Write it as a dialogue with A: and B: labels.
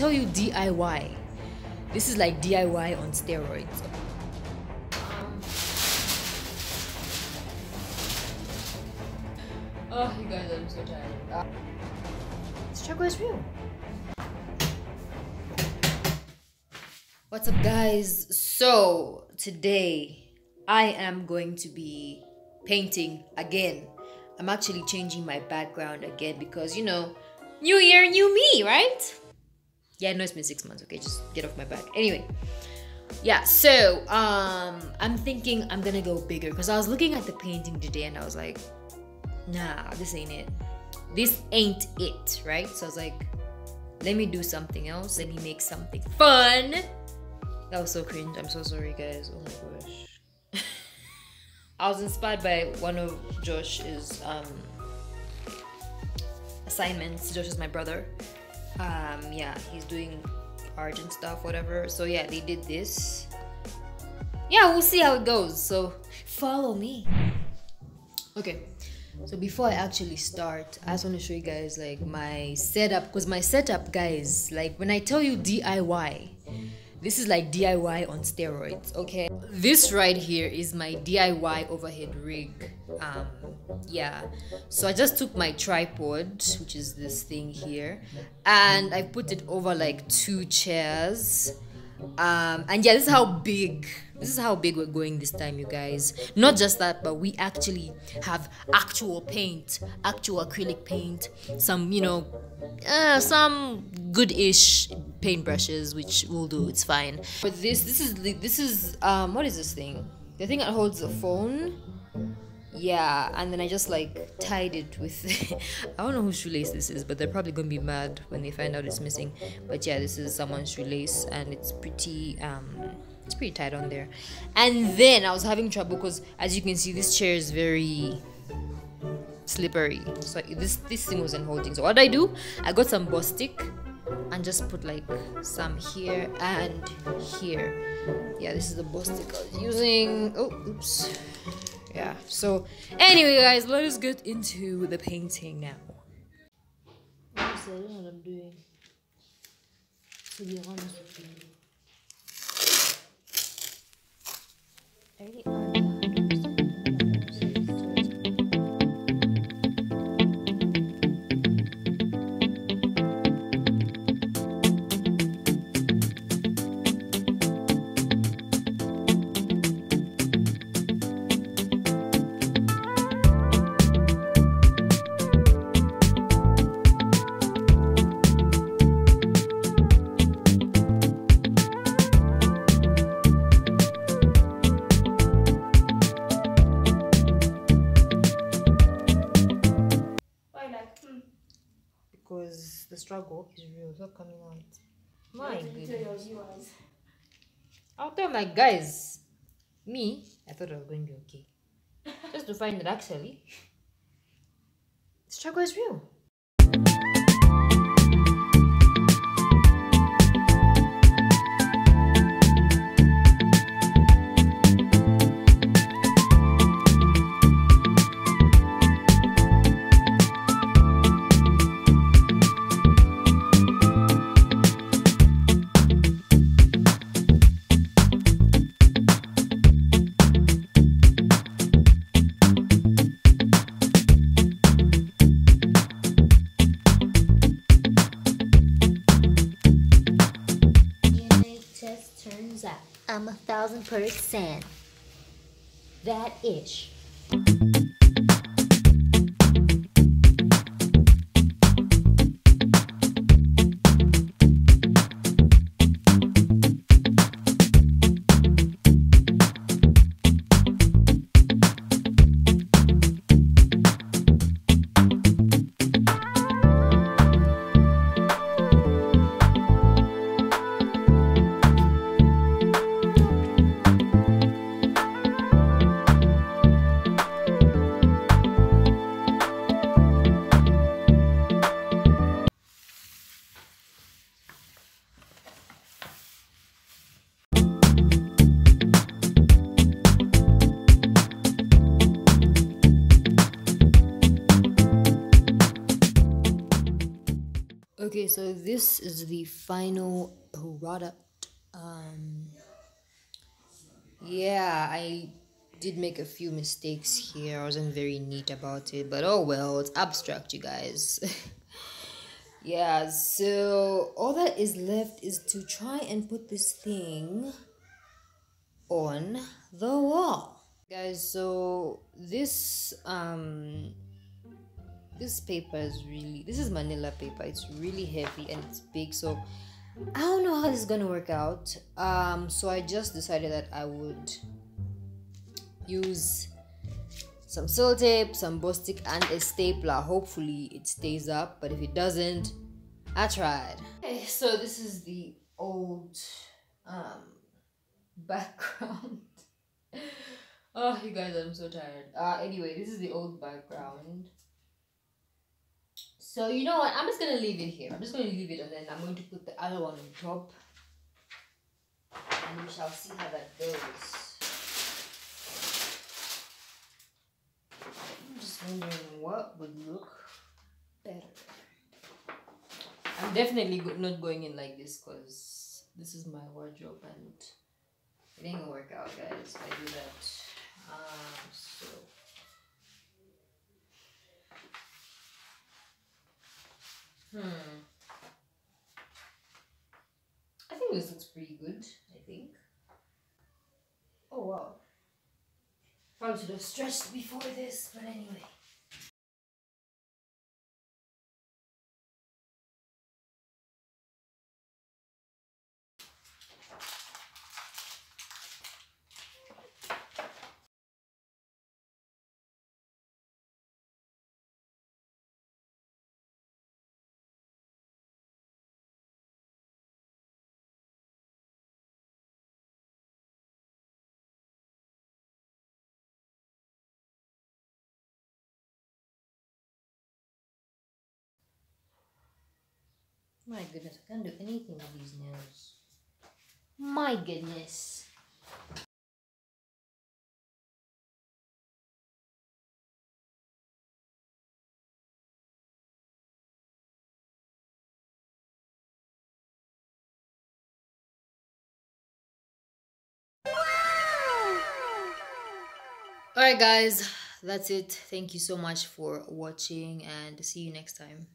A: tell you DIY, this is like DIY on steroids. Oh, you guys, I'm so tired. Uh, struggle is real. What's up, guys? So, today I am going to be painting again. I'm actually changing my background again because, you know, new year, new me, right? Yeah, know it's been six months, okay? Just get off my back. Anyway, yeah, so um, I'm thinking I'm gonna go bigger because I was looking at the painting today and I was like, nah, this ain't it. This ain't it, right? So I was like, let me do something else. Let me make something fun. That was so cringe. I'm so sorry, guys. Oh my gosh. I was inspired by one of Josh's um, assignments. Josh is my brother. Um, yeah, he's doing art and stuff, whatever. So yeah, they did this. Yeah, we'll see how it goes. So follow me. Okay. So before I actually start, I just want to show you guys like my setup because my setup, guys, like when I tell you DIY, this is like DIY on steroids, okay? This right here is my DIY overhead rig. Um, yeah. So I just took my tripod, which is this thing here, and I put it over like two chairs. Um, and yeah, this is how big this is how big we're going this time, you guys. Not just that, but we actually have actual paint, actual acrylic paint, some, you know, uh, some good-ish paintbrushes, which will do. It's fine. But this, this is this is um, what is this thing? The thing that holds the phone. Yeah, and then I just like tied it with. I don't know whose shoelace this is, but they're probably gonna be mad when they find out it's missing. But yeah, this is someone's shoelace, and it's pretty um it's pretty tight on there and then i was having trouble because as you can see this chair is very slippery so this this thing wasn't holding so what did i do i got some Bostik and just put like some here and here. Yeah this is the Bostik i was using. Oh oops. Yeah so anyway guys let us get into the painting now. I don't know what i'm doing to be honest with you because the struggle is real. It's not coming out. My goodness. I'll tell my guys. Me, I thought I was going to be okay. Just to find that actually, the struggle is real. A thousand percent that ish. Okay, so this is the final product. Um, yeah, I did make a few mistakes here. I wasn't very neat about it, but oh well, it's abstract, you guys. yeah, so all that is left is to try and put this thing on the wall. Guys, so this um this paper is really this is manila paper. It's really heavy and it's big so i don't know how this is gonna work out. Um so i just decided that i would use some sellotape some bostik and a stapler. Hopefully it stays up but if it doesn't i tried. Okay so this is the old um background. Oh you guys i'm so tired. Uh anyway this is the old background so you know what? I'm just gonna leave it here. I'm just gonna leave it and then I'm going to put the other one on top. And we shall see how that goes. I'm just wondering what would look better. I'm definitely not going in like this because this is my wardrobe and it ain't gonna work out guys I do that. Um, so Hmm. I think this looks pretty good, I think. Oh wow. Probably should have stretched before this, but anyway. My goodness, I can't do anything with these nails. My goodness. Alright guys, that's it. Thank you so much for watching and see you next time.